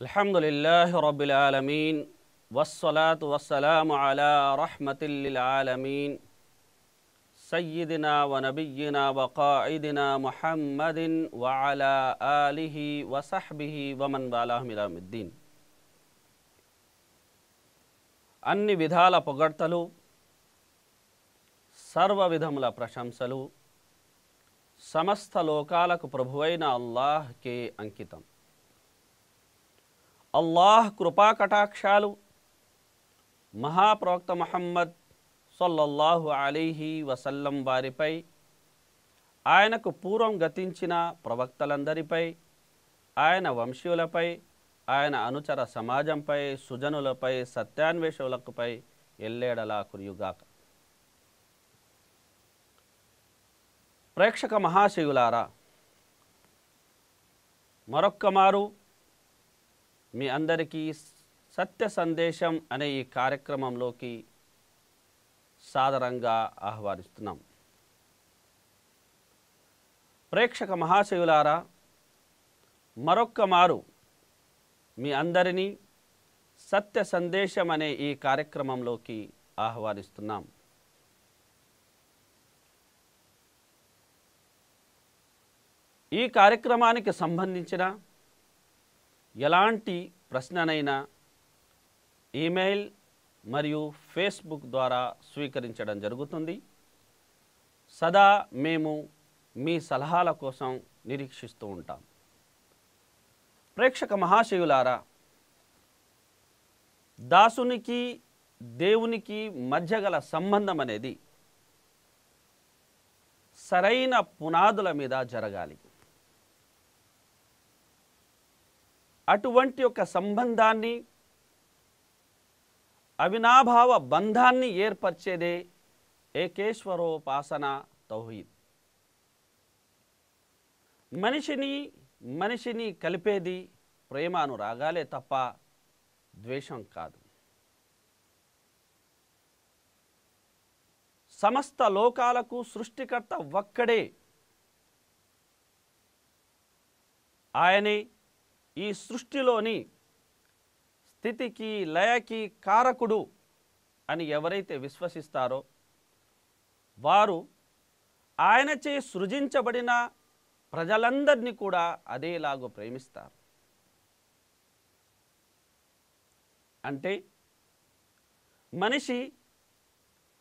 الحمد لله رب العالمين والصلاة والسلام على رحمة للعالمين سيدنا ونبينا وقائدنا محمد وعلى آله وصحبه ومن والاه إلى يوم الدين అన్ని విధాల పొగడ్తలు సర్వ విధముల ప్రశంసలు సమస్త లోకాలకు ప్రభువైన అల్లాహ్కే అంకితం అల్లాహ్ కృపా కటాక్షాలు. మహాప్రవక్త మహమ్మద్ సల్లల్లాహు అలీహి వసల్లం వారిపై ఆయనకు పూర్వం గతించిన ప్రవక్తలందరిపై ఆయన వంశీయులపై ఆయన అనుచర సమాజంపై సుజనులపై సత్యాన్వేషకులపై ఎల్లేడలా కురియుగాక. ప్రేక్షక మహాశివులారా మరొక్కమారు మీ అందరికీ సత్య సందేశం అనే ఈ కార్యక్రమంలోకి సాదరంగా ఆహ్వానిస్తున్నాం. ప్రేక్షక మహాశివులారా మరొక్క మారు మీ అందరినీ సత్య సందేశం అనే ఈ కార్యక్రమంలోకి ఆహ్వానిస్తున్నాం. ఈ కార్యక్రమానికి సంబంధించిన ఎలాంటి ప్రశ్ననైనా ఈమెయిల్ మరియు ఫేస్బుక్ ద్వారా స్వీకరించడం జరుగుతుంది. సదా మేము మీ సలహాల కోసం నిరీక్షిస్తూ ఉంటాం. ప్రేక్షక మహాశయులారా దాసునికి దేవునికి మధ్య గల సంబంధం అనేది సరైన పునాదుల మీద జరగాలి. అటువంటి ఒక సంబంధాన్ని అవినాభావ బంధాన్ని ఏర్పరిచేదే ఏకేశ్వరోపాసన తౌహీద్. మనిషిని మనిషిని కలిపేది ప్రేమ అనురాగాలే తప్ప ద్వేషం కాదు. సమస్త లోకాలకు సృష్టికర్త ఒక్కడే. ఆయనే ఈ సృష్టిలోని స్థితికి లయకి కారకుడు అని ఎవరైతే విశ్వసిస్తారో వారు ఆయన చే సృజించబడిన ప్రజలందరినీ కూడా అదేలాగూ ప్రేమిస్తారు. అంటే మనిషి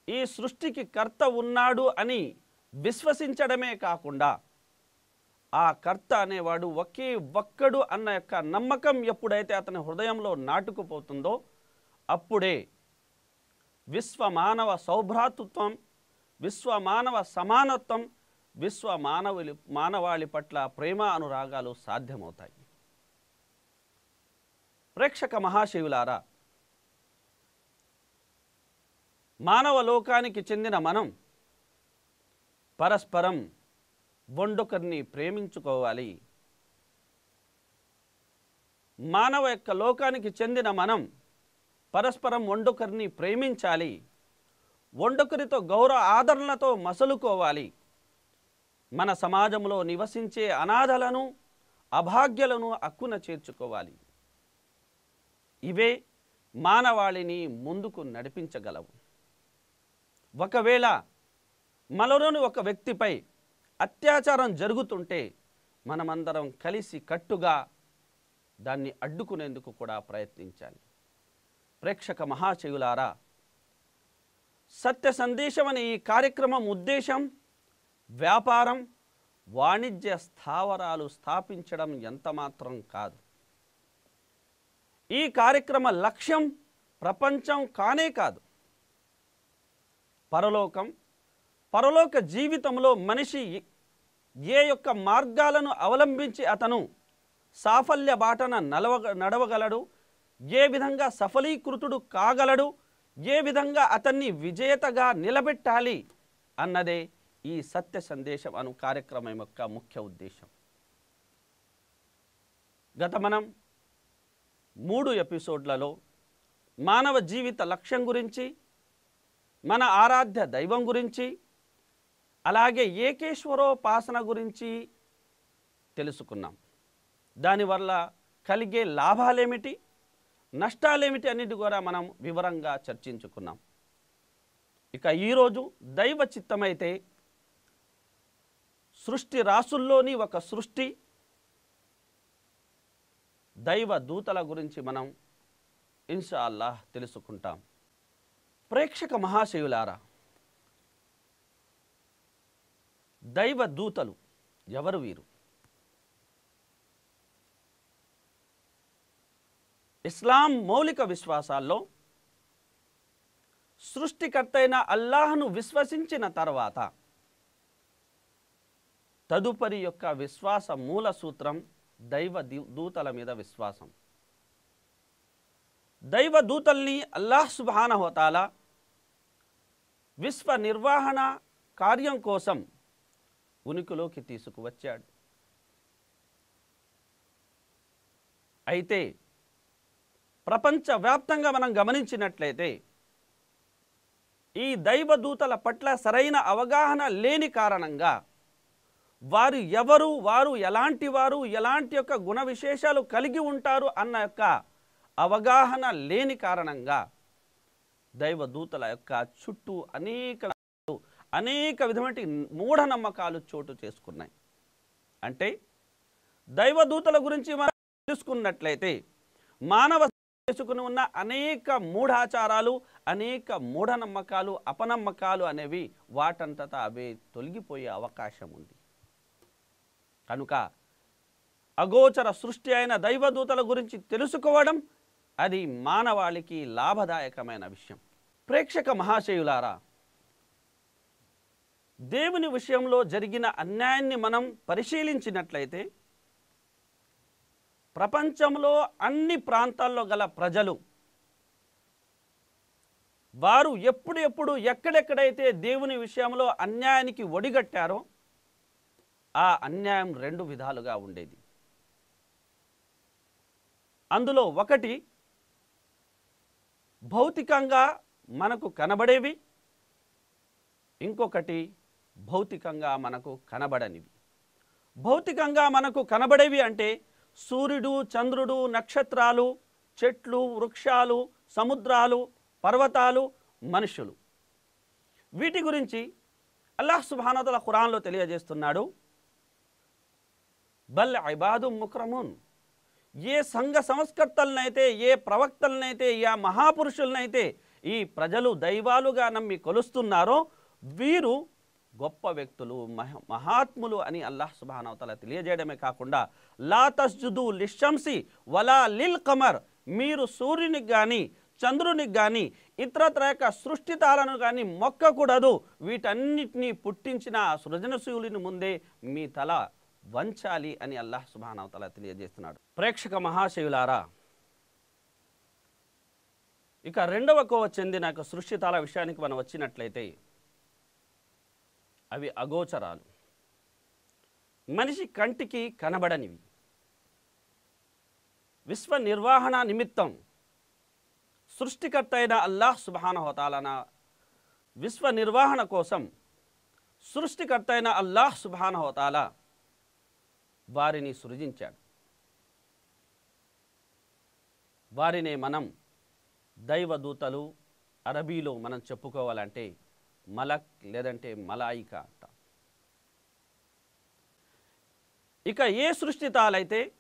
ఈ సృష్టికి కర్త ఉన్నాడు అని విశ్వసించడమే కాకుండా ఆ కర్త అనేవాడు ఒకే ఒక్కడు అన్న యొక్క నమ్మకం ఎప్పుడైతే అతని హృదయంలో నాటుకుపోతుందో అప్పుడే విశ్వ మానవ సౌభ్రాతృత్వం విశ్వ మానవ సమానత్వం విశ్వ మానవులి మానవాళి పట్ల ప్రేమ అనురాగాలు సాధ్యమవుతాయి. ప్రేక్షక మహాశివులారా మానవ లోకానికి చెందిన మనం పరస్పరం వండొకరిని ప్రేమించుకోవాలి. మానవ యొక్క లోకానికి చెందిన మనం పరస్పరం వండొకరిని ప్రేమించాలి. వండొకరితో గౌరవ ఆదరణలతో మసలుకోవాలి. మన సమాజంలో నివసించే అనాథలను అభాగ్యలను అక్కున చేర్చుకోవాలి. ఇవే మానవాళిని ముందుకు నడిపించగలవు. ఒకవేళ మనలోని ఒక వ్యక్తిపై అత్యాచారం జరుగుతుంటే మనమందరం కలిసి కట్టుగా దాన్ని అడ్డుకునేందుకు కూడా ప్రయత్నించాలి. ప్రేక్షక మహాశయులారా సత్య సందేశం అనే ఈ కార్యక్రమం ఉద్దేశం వ్యాపారం వాణిజ్య స్థావరాలు స్థాపించడం ఎంతమాత్రం కాదు. ఈ కార్యక్రమ లక్ష్యం ప్రపంచం కానే కాదు. పరలోకం పరలోక జీవితంలో మనిషి ఏ యొక్క మార్గాలను అవలంబించి అతను సాఫల్య బాటన నలవ నడవగలడు ఏ విధంగా సఫలీకృతుడు కాగలడు ఏ విధంగా అతన్ని విజేతగా నిలబెట్టాలి అన్నదే ఈ సత్య సందేశం అను కార్యక్రమం యొక్క ముఖ్య ఉద్దేశం. గత మనం మూడు ఎపిసోడ్లలో మానవ జీవిత లక్ష్యం గురించి మన ఆరాధ్య దైవం గురించి అలాగే ఏకేశ్వరోపాసన గురించి తెలుసుకున్నాం. దానివల్ల కలిగే లాభాలేమిటి? నష్టాలేమిటి? అన్నిటి కూడా మనం వివరంగా చర్చించుకున్నాం. ఇక ఈరోజు దైవ చిత్తమైతే సృష్టి రాసుల్లోని ఒక సృష్టి దైవ దూతల గురించి మనం ఇన్షా అల్లాహ్ తెలుసుకుంటాం. ప్రేక్షక మహాశయులారా దైవ దూతలు ఎవరు వీరు? ఇస్లాం మౌలిక విశ్వాసాల్లో సృష్టికర్తైన అల్లాహను అల్లాహ్ను విశ్వసించిన తర్వాత తదుపరి యొక్క విశ్వాస మూల సూత్రం దైవ దూ- దూతల మీద విశ్వాసం. దైవ దూతల్ని అల్లాహ్ సుబానహోతాల విశ్వ నిర్వహణ కార్యం కోసం ఉనికిలోకి తీసుకువచ్చాడు. అయితే ప్రపంచవ్యాప్తంగా మనం గమనించినట్లయితే ఈ దైవదూతల పట్ల సరైన అవగాహన లేని కారణంగా వారు ఎవరు వారు ఎలాంటి వారు ఎలాంటి యొక్క గుణ విశేషాలు కలిగి ఉంటారు అన్న యొక్క అవగాహన లేని కారణంగా దైవదూతల యొక్క చుట్టూ అనేక అనేక విధమైన మూఢనమ్మకాలు చోటు చేసుకున్నాయి. అంటే దైవదూతల గురించి మనం తెలుసుకున్నట్లయితే మానవ చేసుకుని ఉన్న అనేక మూఢాచారాలు అనేక మూఢనమ్మకాలు అపనమ్మకాలు అనేవి వాటంతటా అవే తొలగిపోయే అవకాశం ఉంది. కనుక అగోచర సృష్టి అయిన దైవదూతల గురించి తెలుసుకోవడం అది మానవాళికి లాభదాయకమైన విషయం. ప్రేక్షక మహాశయులారా దేవుని విషయంలో జరిగిన అన్యాయాన్ని మనం పరిశీలించినట్లయితే ప్రపంచంలో అన్ని ప్రాంతాల్లో గల ప్రజలు వారు ఎప్పుడు ఎప్పుడు ఎక్కడెక్కడైతే దేవుని విషయంలో అన్యాయానికి ఒడిగట్టారో ఆ అన్యాయం రెండు విధాలుగా ఉండేది. అందులో ఒకటి భౌతికంగా మనకు కనబడేవి ఇంకొకటి భౌతికంగా మనకు కనబడనివి. భౌతికంగా మనకు కనబడేవి అంటే సూర్యుడు చంద్రుడు నక్షత్రాలు చెట్లు వృక్షాలు సముద్రాలు పర్వతాలు మనుషులు. వీటి గురించి అల్లాహ్ సుబానతల ఖురాన్లో తెలియజేస్తున్నాడు. బల్ ఐబాదు ముక్రమున్. ఏ సంఘ సంస్కర్తలనైతే ఏ ప్రవక్తలనైతే ఏ మహాపురుషులనైతే ఈ ప్రజలు దైవాలుగా నమ్మి కొలుస్తున్నారో వీరు గొప్ప వ్యక్తులు మహ మహాత్ములు అని అల్లాహ్ సుబానవతల తెలియజేయడమే కాకుండా లా తస్జుదు లిషంసి వలా లిల్ కమర్ మీరు సూర్యునికి కానీ చంద్రునికి కానీ ఇతరత్ర యొక్క సృష్టితాలను కానీ మొక్కకూడదు. వీటన్నిటినీ పుట్టించిన ఆ ముందే మీ తల వంచాలి అని అల్లాహ్ సుబానవతల తెలియజేస్తున్నాడు. ప్రేక్షక మహాశయులారా ఇక రెండవ కోవ చెందిన యొక్క సృష్టితాల విషయానికి మనం వచ్చినట్లయితే అవి అగోచరాలు. మనిషి కంటికి కనబడనివి. విశ్వ నిర్వహణ నిమిత్తం సృష్టికర్త అయిన అల్లాహ్ సుబానహోతాలన విశ్వ నిర్వహణ కోసం సృష్టికర్త అయిన అల్లాహ్ సుబానహోతాల వారిని సృజించాడు. వారినే మనం దైవదూతలు అరబీలో మనం చెప్పుకోవాలంటే మలక్ లేదంటే మలాయిక అంటాం. ఇక ఏ సృష్టితాలైతే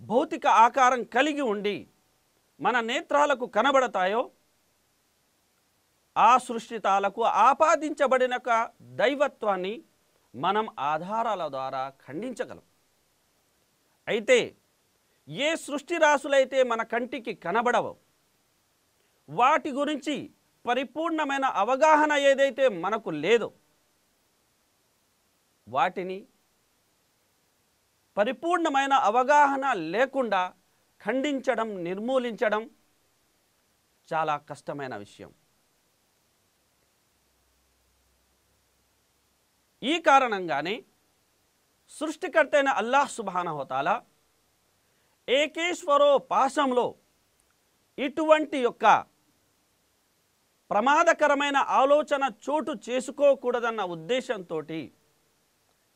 భౌతిక ఆకారం కలిగి ఉండి మన నేత్రాలకు కనబడతాయో ఆ సృష్టితాలకు ఆపాదించబడిన దైవత్వాన్ని మనం ఆధారాల ద్వారా ఖండించగలం. అయితే ఏ సృష్టి రాసులైతే మన కంటికి కనబడవు వాటి గురించి పరిపూర్ణమైన అవగాహన ఏదైతే మనకు లేదో వాటిని పరిపూర్ణమైన అవగాహన లేకుండా ఖండించడం నిర్మూలించడం చాలా కష్టమైన విషయం. ఈ కారణంగానే సృష్టికర్తైన అల్లాహ్ సుబానహోతాల ఏకేశ్వరోపాసంలో ఇటువంటి యొక్క ప్రమాదకరమైన ఆలోచన చోటు చేసుకోకూడదన్న ఉద్దేశంతో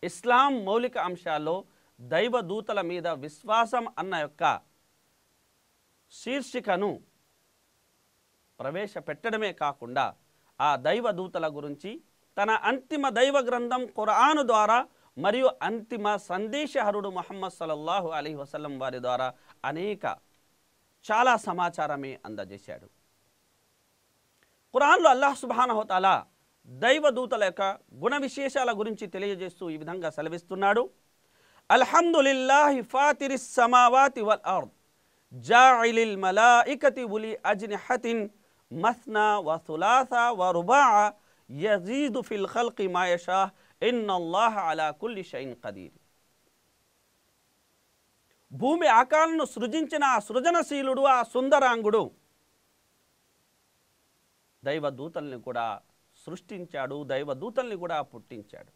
ఇస్లాం మౌలిక అంశాల్లో దైవదూతల మీద విశ్వాసం అన్న యొక్క శీర్షికను ప్రవేశపెట్టడమే కాకుండా ఆ దైవదూతల గురించి తన అంతిమ దైవ గ్రంథం ఖురాను ద్వారా మరియు అంతిమ సందేశహరుడు మహమ్మద్ సల్లల్లాహు అలీ వసలం వారి ద్వారా అనేక చాలా సమాచారమే అందజేశాడు. ఖురాన్లో అల్లాహ్ సుబానహోతాల దైవదూతల యొక్క గుణ విశేషాల గురించి తెలియజేస్తూ ఈ విధంగా సెలవిస్తున్నాడు. అల్హమ్దులిల్లాహి ఫాతిరిస్ సమావాతి వల్ అర్ద్ జాయిలిల్ మలాయికతి ఉలి అజ్నిహతిన్ మస్నా వ థులాసా వ రుబా యజీదు ఫిల్ ఖల్కి మాయషా ఇన్నల్లాహ అలా కుల్లి షైన్ ఖదీర్ భూమి ఆకాలను సృజించిన ఆ సృజనశీలుడు ఆ సుందరాంగుడు దైవదూతల్ని కూడా సృష్టించాడు దైవదూతల్ని కూడా పుట్టించాడు.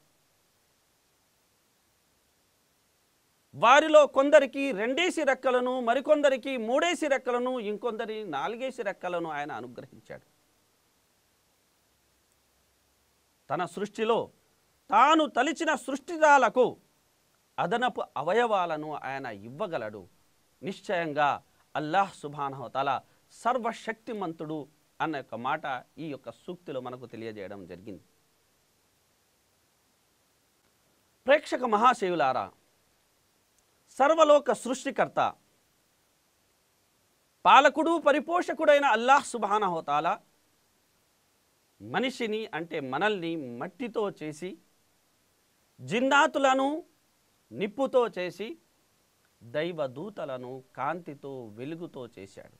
వారిలో కొందరికి రెండేసి రెక్కలను మరికొందరికి మూడేసి రెక్కలను ఇంకొందరి నాలుగేసి రెక్కలను ఆయన అనుగ్రహించాడు. తన సృష్టిలో తాను తలిచిన సృష్టిదాలకు అదనపు అవయవాలను ఆయన ఇవ్వగలడు. నిశ్చయంగా అల్లాహ్ సుబానహతల సర్వశక్తిమంతుడు అన్న యొక్క మాట ఈ యొక్క సూక్తిలో మనకు తెలియజేయడం జరిగింది. ప్రేక్షక మహాశయులారా సర్వలోక సృష్టికర్త పాలకుడు పరిపోషకుడైన అల్లాహ్ సుబానహోతాల మనిషిని అంటే మనల్ని మట్టితో చేసి జిన్నాతులను నిప్పుతో చేసి దైవదూతలను కాంతితో వెలుగుతో చేశాడు.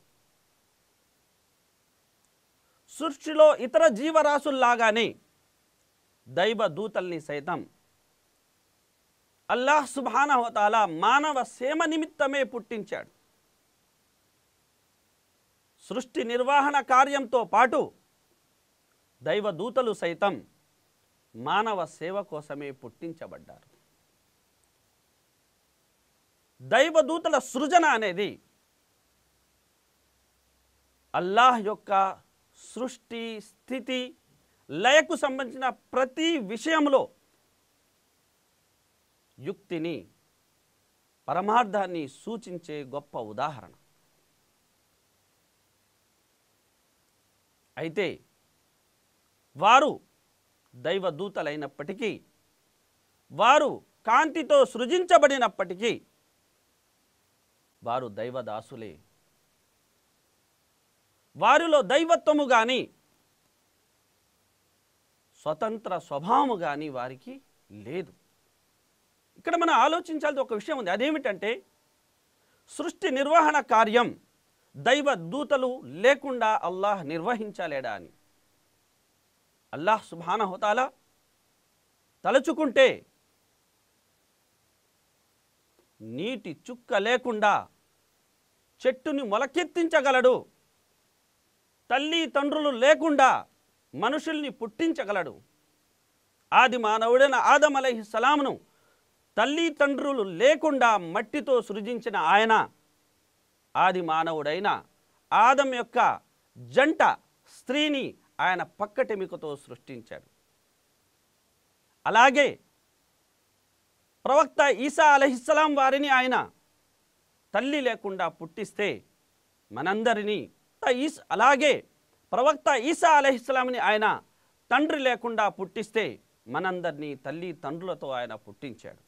సృష్టిలో ఇతర జీవరాశుల్లాగానే దైవదూతల్ని సైతం అల్లాహ్ సుభానహోతాల మానవ సేమ నిమిత్తమే పుట్టించాడు. సృష్టి నిర్వహణ కార్యంతో పాటు దైవదూతలు సైతం మానవ సేవ కోసమే పుట్టించబడ్డారు. దైవదూతల సృజన అనేది అల్లాహ్ యొక్క సృష్టి స్థితి లయకు సంబంధించిన ప్రతి విషయంలో యుక్తిని పరమార్థాన్ని సూచించే గొప్ప ఉదాహరణ. అయితే వారు దైవదూతలైనప్పటికీ వారు కాంతితో సృజించబడినప్పటికీ వారు దైవదాసులే. వారిలో దైవత్వము కానీ స్వతంత్ర స్వభావము కానీ వారికి లేదు. ఇక్కడ మనం ఆలోచించాల్సి ఒక విషయం ఉంది. అదేమిటంటే సృష్టి నిర్వహణ కార్యం దైవ దూతలు లేకుండా అల్లాహ్ నిర్వహించలేడా అని. అల్లాహ్ సుబానహోతాల తలుచుకుంటే నీటి చుక్క లేకుండా చెట్టుని మొలకెత్తించగలడు. తల్లి తండ్రులు లేకుండా మనుషుల్ని పుట్టించగలడు. ఆది మానవుడైన ఆదం అలహి సలామును తల్లి తండ్రులు లేకుండా మట్టితో సృజించిన ఆయన ఆది మానవుడైన ఆదం యొక్క జంట స్త్రీని ఆయన పక్కటెమికతో సృష్టించాడు. అలాగే ప్రవక్త ఈసా అలహిస్సలాం వారిని ఆయన తల్లి లేకుండా పుట్టిస్తే మనందరినీ ఈస్ అలాగే ప్రవక్త ఈసా అలహిస్లాంని ఆయన తండ్రి లేకుండా పుట్టిస్తే మనందరినీ తల్లి తండ్రులతో ఆయన పుట్టించాడు.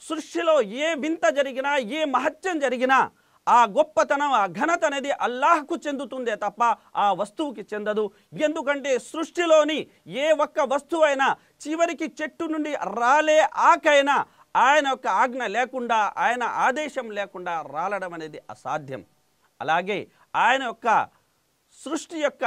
సృష్టిలో ఏ వింత జరిగినా ఏ మహత్యం జరిగినా ఆ గొప్పతనం ఆ ఘనత అనేది అల్లాహ్కు చెందుతుందే తప్ప ఆ వస్తువుకి చెందదు. ఎందుకంటే సృష్టిలోని ఏ ఒక్క వస్తువు అయినా చివరికి చెట్టు నుండి రాలే ఆకైనా ఆయన యొక్క ఆజ్ఞ లేకుండా ఆయన ఆదేశం లేకుండా రాలడం అనేది అసాధ్యం. అలాగే ఆయన యొక్క సృష్టి యొక్క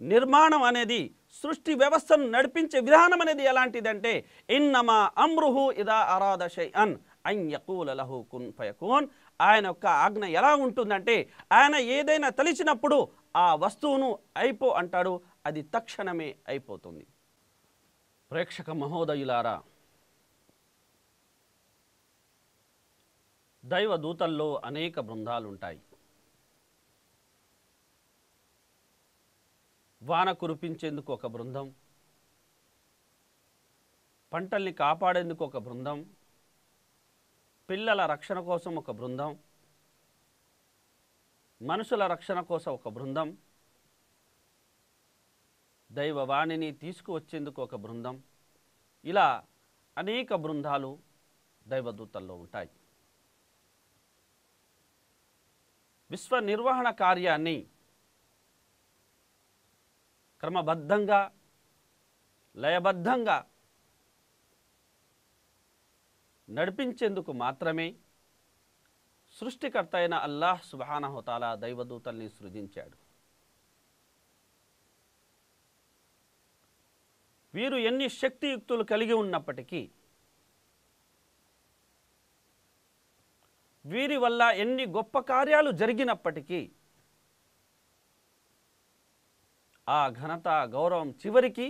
నిర్మాణం అనేది సృష్టి వ్యవస్థను నడిపించే విధానం అనేది ఎలాంటిదంటే ఇన్నమా అమ్రుహు ఇదా అరాద అన్ అన్ యకూల లహు కున్ ఫయకూన్. ఆయన యొక్క ఆజ్ఞ ఎలా ఉంటుందంటే ఆయన ఏదైనా తలిచినప్పుడు ఆ వస్తువును అయిపో అంటాడు అది తక్షణమే అయిపోతుంది. ప్రేక్షక మహోదయులారా దైవ దూతల్లో అనేక బృందాలు ఉంటాయి వాన కురిపించేందుకు ఒక బృందం. పంటల్ని కాపాడేందుకు ఒక బృందం. పిల్లల రక్షణ కోసం ఒక బృందం. మనుషుల రక్షణ కోసం ఒక బృందం. దైవవాణిని తీసుకువచ్చేందుకు ఒక బృందం. ఇలా అనేక బృందాలు దైవదూతల్లో ఉంటాయి. విశ్వ నిర్వహణ కార్యాన్ని క్రమబద్ధంగా లయబద్ధంగా నడిపించేందుకు మాత్రమే సృష్టికర్త అయిన అల్లాహ్ సుబానహుతాలా దైవదూతల్ని సృజించాడు. వీరు ఎన్ని శక్తియుక్తులు కలిగి ఉన్నప్పటికీ వీరి వల్ల ఎన్ని గొప్ప కార్యాలు జరిగినప్పటికీ ఆ ఘనత గౌరవం చివరికి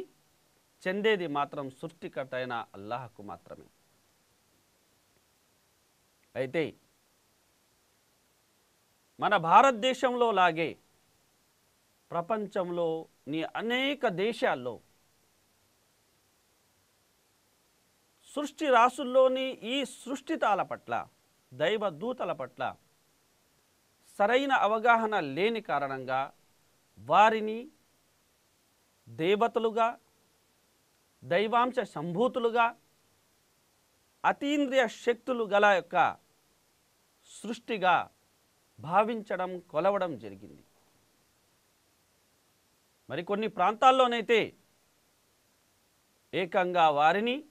చెందేది మాత్రం సృష్టికర్త అయిన అల్లాహకు మాత్రమే. అయితే మన భారతదేశంలో లాగే ప్రపంచంలో నీ అనేక దేశాల్లో సృష్టి రాసుల్లోని ఈ సృష్టితాల పట్ల దైవ దూతల పట్ల సరైన అవగాహన లేని కారణంగా వారిని దేవతలుగా దైవాంశ సంభూతులుగా అతీంద్రియ శక్తులు గల యొక్క సృష్టిగా భావించడం కొలవడం జరిగింది. మరికొన్ని ప్రాంతాల్లోనైతే ఏకంగా వారిని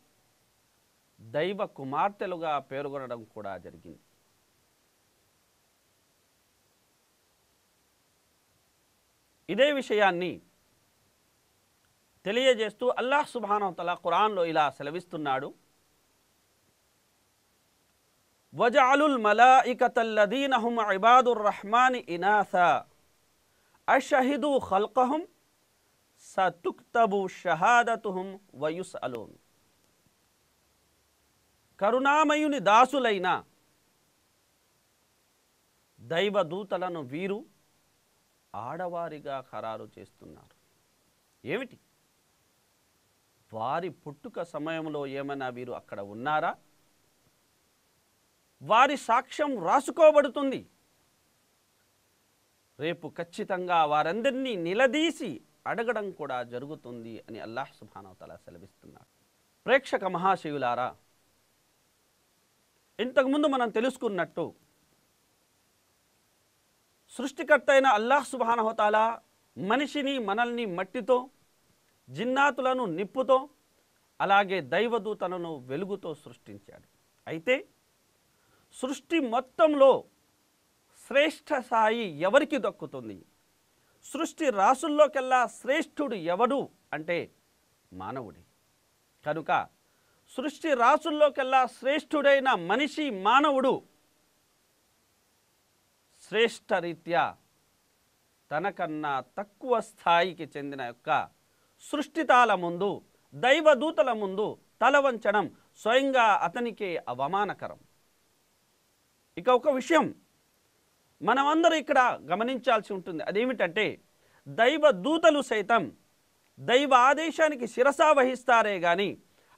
దైవ కుమార్తెలుగా పేర్కొనడం కూడా జరిగింది. ఇదే విషయాన్ని తెలియజేస్తూ అల్లాహ్ సుబానవతల ఖురాన్లో ఇలా సెలవిస్తున్నాడు. వజాలుల్ మలాయికల్లదీనహుమ్ ఇబాదుర్ రహమాని ఇనాసా అషహిదు ఖల్కహుం సతుక్తబు షహాదతుహుం వయుస్ అలోన్ కరుణామయుని దాసులైన దైవదూతలను వీరు ఆడవారిగా ఖరారు చేస్తున్నారు. ఏమిటి? వారి పుట్టుక సమయంలో ఏమైనా వీరు అక్కడ ఉన్నారా? వారి సాక్ష్యం రాసుకోబడుతుంది. రేపు ఖచ్చితంగా వారందరినీ నిలదీసి అడగడం కూడా జరుగుతుంది అని అల్లాహ్ సుభానవతల సెలవిస్తున్నాడు. ప్రేక్షక మహాశివులారా ఇంతకుముందు మనం తెలుసుకున్నట్టు సృష్టికర్త అయిన అల్లాహ్ సుబానహోతాలా మనిషిని మనల్ని మట్టితో జిన్నాతులను నిప్పుతో అలాగే దైవదూతలను వెలుగుతో సృష్టించాడు. అయితే సృష్టి మొత్తంలో శ్రేష్ఠ స్థాయి ఎవరికి దక్కుతుంది? సృష్టి రాసుల్లోకెల్లా శ్రేష్ఠుడు ఎవడు అంటే మానవుడి. కనుక సృష్టి రాసుల్లోకెల్లా శ్రేష్ఠుడైన మనిషి మానవుడు శ్రేష్ఠరీత్యా తనకన్నా తక్కువ స్థాయికి చెందిన యొక్క సృష్టితాల ముందు దైవదూతల ముందు తల వంచడం స్వయంగా అతనికే అవమానకరం. ఇక ఒక విషయం మనమందరూ ఇక్కడ గమనించాల్సి ఉంటుంది. అదేమిటంటే దైవ దూతలు సైతం దైవ ఆదేశానికి శిరసా వహిస్తారే కానీ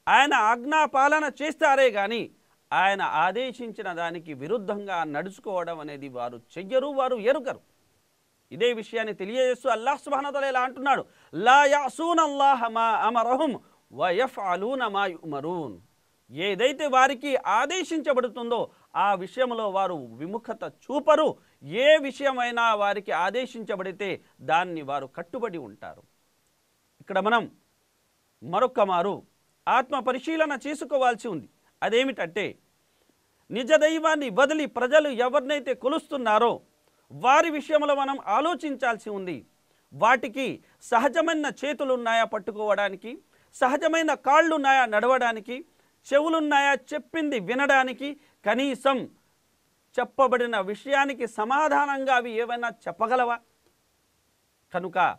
ఆయన ఆజ్ఞాపాలన చేస్తారే కానీ ఆయన ఆదేశించిన దానికి విరుద్ధంగా నడుచుకోవడం అనేది వారు చెయ్యరు వారు ఎరుకరు ఇదే విషయాన్ని తెలియజేస్తూ అల్లాహ్ సుబ్హానహు ఇలా అంటున్నాడు. లా యాసూన అల్లాహ మా అమరహుం వ యఫ్అలూన మా యుమరూన్. ఏదైతే వారికి ఆదేశించబడుతుందో ఆ విషయంలో వారు విముఖత చూపరు. ఏ విషయమైనా వారికి ఆదేశించబడితే దాన్ని వారు కట్టుబడి ఉంటారు. ఇక్కడ మనం మరొక్క మారు ఆత్మ పరిశీలన చేసుకోవాల్సి ఉంది. అదేమిటంటే నిజ దైవాన్ని వదిలి ప్రజలు ఎవరినైతే కొలుస్తున్నారో వారి విషయంలో మనం ఆలోచించాల్సి ఉంది. వాటికి సహజమైన చేతులున్నాయా పట్టుకోవడానికి సహజమైన కాళ్ళున్నాయా నడవడానికి చెవులున్నాయా చెప్పింది వినడానికి కనీసం చెప్పబడిన విషయానికి సమాధానంగా అవి ఏవైనా చెప్పగలవా? కనుక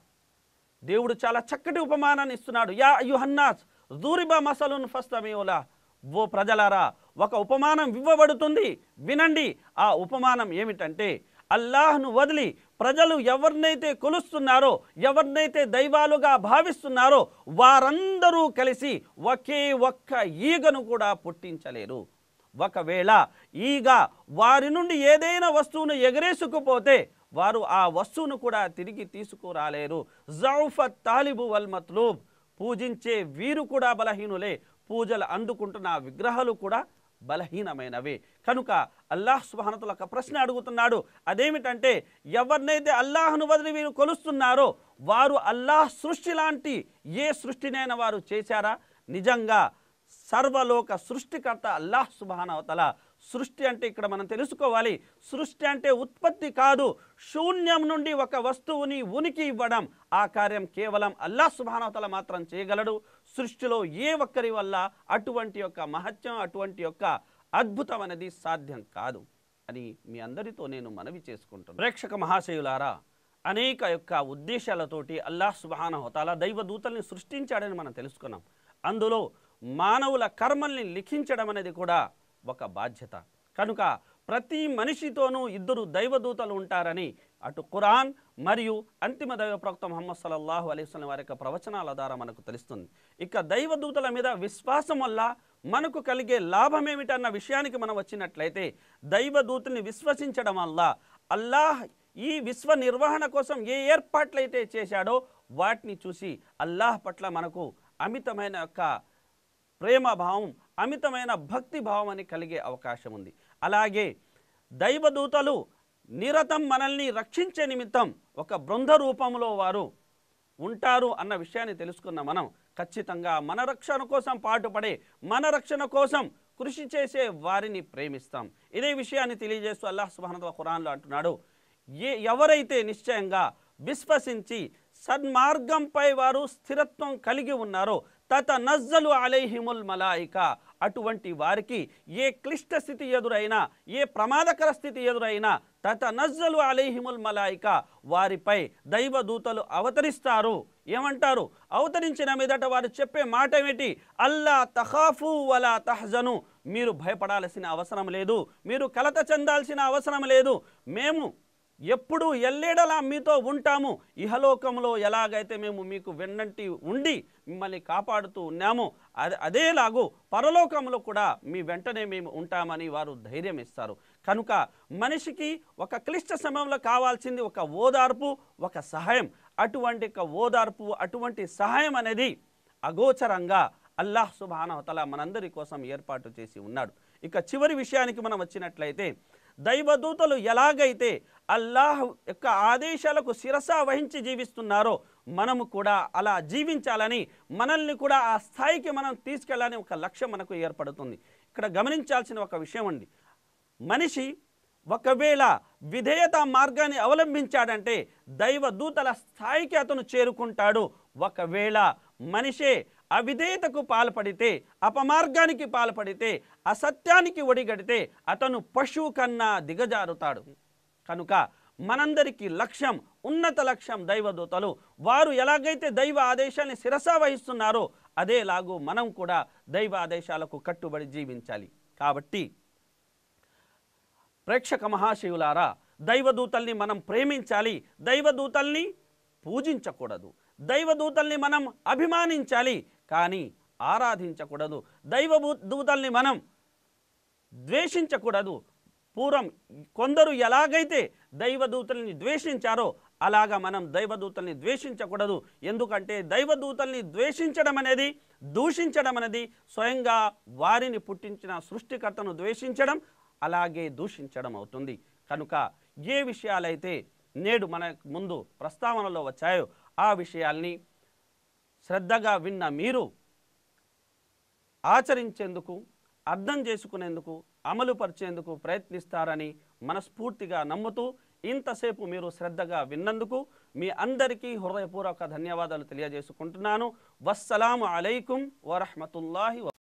దేవుడు చాలా చక్కటి ఉపమానాన్ని ఇస్తున్నాడు. యా యుహన్నాస్ దూరిబా మసలున్ ఫస్తమీలా ఓ ప్రజలారా ఒక ఉపమానం ఇవ్వబడుతుంది. వినండి ఆ ఉపమానం ఏమిటంటే అల్లాహ్ను వదిలి ప్రజలు ఎవరినైతే కొలుస్తున్నారో ఎవరినైతే దైవాలుగా భావిస్తున్నారో వారందరూ కలిసి ఒకే ఒక్క ఈగను కూడా పుట్టించలేరు. ఒకవేళ ఈగ వారి నుండి ఏదైనా వస్తువును ఎగరేసుకుపోతే వారు ఆ వస్తువును కూడా తిరిగి తీసుకురాలేరు. జౌఫత్ తాలిబు వల్ మత్లూబ్. పూజించే వీరు కూడా బలహీనులే. పూజలు అందుకుంటున్న విగ్రహాలు కూడా బలహీనమైనవి. కనుక అల్లాహ్ సుహానతుల ఒక ప్రశ్న అడుగుతున్నాడు. అదేమిటంటే ఎవరినైతే అల్లాహ్ను వదిలి వీరు కొలుస్తున్నారో వారు అల్లాహ్ సృష్టి లాంటి ఏ సృష్టినైనా వారు చేశారా? నిజంగా సర్వలోక సృష్టికర్త అల్లాహ్ సుబానవతల సృష్టి అంటే ఇక్కడ మనం తెలుసుకోవాలి. సృష్టి అంటే ఉత్పత్తి కాదు. శూన్యం నుండి ఒక వస్తువుని ఉనికి ఇవ్వడం. ఆ కార్యం కేవలం అల్లాహ్ సుభానవతల మాత్రం చేయగలడు. సృష్టిలో ఏ ఒక్కరి వల్ల అటువంటి యొక్క మహత్యం అటువంటి యొక్క అద్భుతం అనేది సాధ్యం కాదు అని మీ అందరితో నేను మనవి చేసుకుంటాను ప్రేక్షక మహాశయులారా అనేక యొక్క ఉద్దేశాలతోటి అల్లాహ్ సుబానహోతాల దైవదూతల్ని సృష్టించాడని మనం తెలుసుకున్నాం. అందులో మానవుల కర్మల్ని లిఖించడం అనేది కూడా ఒక బాధ్యత. కనుక ప్రతి మనిషితోనూ ఇద్దరు దైవదూతలు ఉంటారని అటు ఖురాన్ మరియు అంతిమ దైవ ప్రవక్త మహమ్మద్ సల్లల్లాహు అలైహి వారి యొక్క ప్రవచనాల ద్వారా మనకు తెలుస్తుంది. ఇక దైవదూతల మీద విశ్వాసం వల్ల మనకు కలిగే లాభం ఏమిటన్న విషయానికి మనం వచ్చినట్లయితే దైవదూతుల్ని విశ్వసించడం వల్ల అల్లాహ్ ఈ విశ్వ నిర్వహణ కోసం ఏ ఏర్పాట్లయితే చేశాడో వాటిని చూసి అల్లాహ్ పట్ల మనకు అమితమైన యొక్క ప్రేమ భావం అమితమైన భక్తి భావం అని కలిగే అవకాశం ఉంది. అలాగే దైవదూతలు నిరతం మనల్ని రక్షించే నిమిత్తం ఒక బృంద రూపంలో వారు ఉంటారు అన్న విషయాన్ని తెలుసుకున్న మనం ఖచ్చితంగా మన రక్షణ కోసం పాటుపడే మన రక్షణ కోసం కృషి చేసే వారిని ప్రేమిస్తాం. ఇదే విషయాన్ని తెలియజేస్తూ అల్లాహ్ సుబానతల ఖురాన్లో అంటున్నాడు. ఏ ఎవరైతే నిశ్చయంగా విశ్వసించి సన్మార్గంపై వారు స్థిరత్వం కలిగి ఉన్నారో తతనజ్జలు అలైహిముల్ మలాయిక. అటువంటి వారికి ఏ క్లిష్ట స్థితి ఎదురైనా ఏ ప్రమాదకర స్థితి ఎదురైనా తతనజ్జలు అలైహిముల్ మలాయిక వారిపై దైవదూతలు అవతరిస్తారు. ఏమంటారు? అవతరించిన మీదట వారు చెప్పే మాట ఏమిటి అల్లా తహాఫు వలా తహజను. మీరు భయపడాల్సిన అవసరం లేదు. మీరు కలత చెందాల్సిన అవసరం లేదు. మేము ఎప్పుడు ఎల్లేడలా మీతో ఉంటాము. ఇహలోకంలో ఎలాగైతే మేము మీకు వెన్నంటి ఉండి మిమ్మల్ని కాపాడుతూ ఉన్నామో అదే అదేలాగూ పరలోకంలో కూడా మీ వెంటనే మేము ఉంటామని వారు ధైర్యం ఇస్తారు. కనుక మనిషికి ఒక క్లిష్ట సమయంలో కావాల్సింది ఒక ఓదార్పు ఒక సహాయం. అటువంటి ఒక ఓదార్పు అటువంటి సహాయం అనేది అగోచరంగా అల్లాహ్ సుబానవతల మనందరి కోసం ఏర్పాటు చేసి ఉన్నాడు. ఇక చివరి విషయానికి మనం వచ్చినట్లయితే దైవదూతలు ఎలాగైతే అల్లాహ్ యొక్క ఆదేశాలకు శిరస వహించి జీవిస్తున్నారో మనము కూడా అలా జీవించాలని మనల్ని కూడా ఆ స్థాయికి మనం తీసుకెళ్ళాలని ఒక లక్ష్యం మనకు ఏర్పడుతుంది. ఇక్కడ గమనించాల్సిన ఒక విషయం అండి. మనిషి ఒకవేళ విధేయత మార్గాన్ని అవలంబించాడంటే దైవదూతల స్థాయికి అతను చేరుకుంటాడు. ఒకవేళ మనిషే అవిధేయతకు పాల్పడితే అపమార్గానికి పాల్పడితే అసత్యానికి ఒడిగడితే అతను పశువు కన్నా దిగజారుతాడు. కనుక మనందరికీ లక్ష్యం ఉన్నత లక్ష్యం దైవదూతలు. వారు ఎలాగైతే దైవ ఆదేశాన్ని శిరసా వహిస్తున్నారో అదేలాగూ మనం కూడా దైవ ఆదేశాలకు కట్టుబడి జీవించాలి. కాబట్టి ప్రేక్షక మహాశివులారా దైవదూతల్ని మనం ప్రేమించాలి. దైవదూతల్ని పూజించకూడదు. దైవదూతల్ని మనం అభిమానించాలి. కానీ ఆరాధించకూడదు. దైవ దూతల్ని మనం ద్వేషించకూడదు. పూర్వం కొందరు ఎలాగైతే దైవదూతల్ని ద్వేషించారో అలాగా మనం దైవదూతల్ని ద్వేషించకూడదు. ఎందుకంటే దైవదూతల్ని ద్వేషించడం అనేది దూషించడం అనేది స్వయంగా వారిని పుట్టించిన సృష్టికర్తను ద్వేషించడం అలాగే దూషించడం అవుతుంది. కనుక ఏ విషయాలైతే నేడు మన ముందు ప్రస్తావనలో వచ్చాయో ఆ విషయాల్ని శ్రద్ధగా విన్న మీరు ఆచరించేందుకు అర్థం చేసుకునేందుకు అమలు పరిచేందుకు ప్రయత్నిస్తారని మనస్ఫూర్తిగా నమ్ముతూ ఇంతసేపు మీరు శ్రద్ధగా విన్నందుకు మీ అందరికీ హృదయపూర్వక ధన్యవాదాలు తెలియజేసుకుంటున్నాను. వస్సలాము అలైకుం వరహమతుల్లాహి